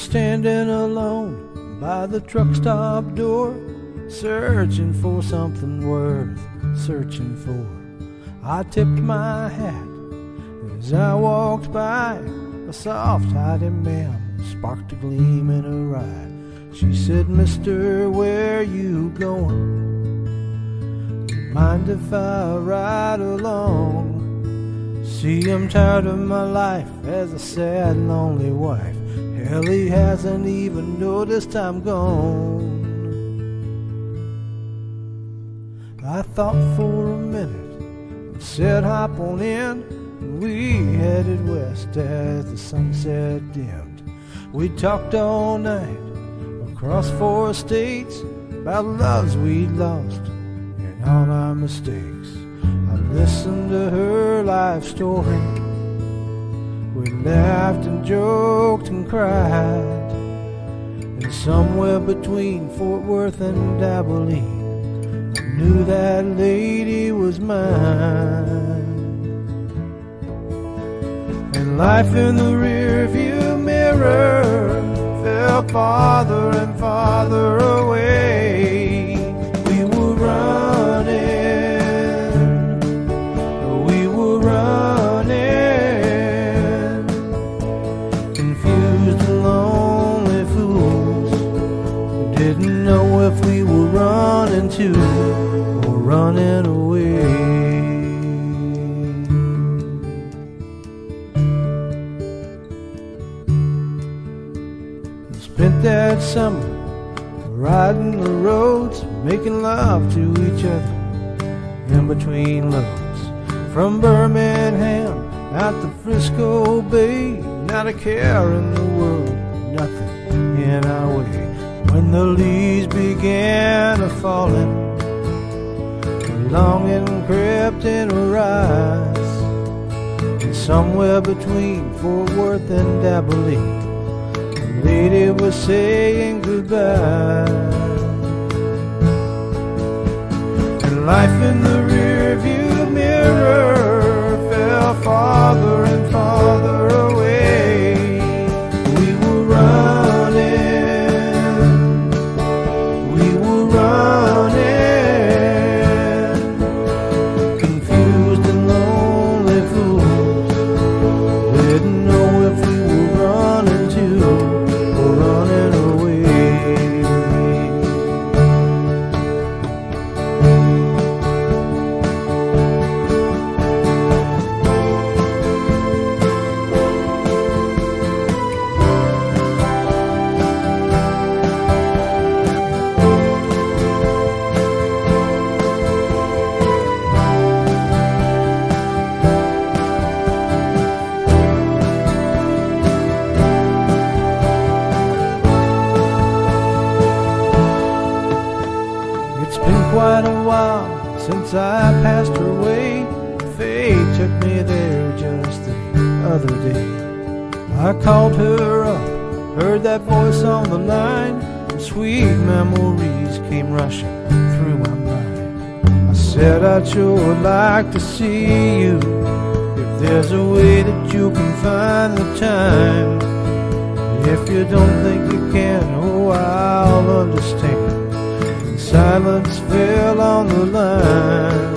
Standing alone by the truck stop door, searching for something worth searching for. I tipped my hat as I walked by. A soft-hearted man sparked a gleam in her eye. She said, Mister, where you going? Mind if I ride along? See, I'm tired of my life as a sad, lonely wife. Hell, he hasn't even noticed I'm gone. I thought for a minute and said, hop on in. We headed west as the sunset dimmed. We talked all night across four states about loves we'd lost and all our mistakes. I listened to her life story. We laughed and joked and cried. And somewhere between Fort Worth and Abilene, I knew that lady was mine. And life in the rearview mirror fell farther and farther know if we were running to or running away. Spent that summer riding the roads, making love to each other in between loads. From Birmingham out to Frisco Bay, not a care in the world, nothing in our. When the leaves began a falling, longing crept in her eyes. And somewhere between Fort Worth and Abilene, the lady was saying goodbye. Quite a while since I passed her way. Fate took me there just the other day. I called her up, heard that voice on the line, sweet memories came rushing through my mind. I said I'd sure like to see you. If there's a way that you can find the time. If you don't think you can, oh, I'll understand. Silence fell on the line.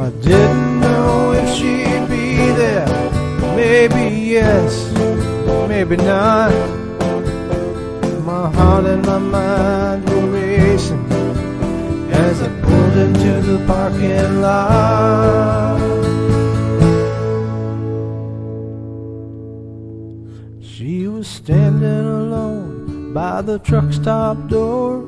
I didn't know if she'd be there. Maybe yes, maybe not. My heart and my mind were racing as I pulled into the parking lot. She was standing the truck stop door,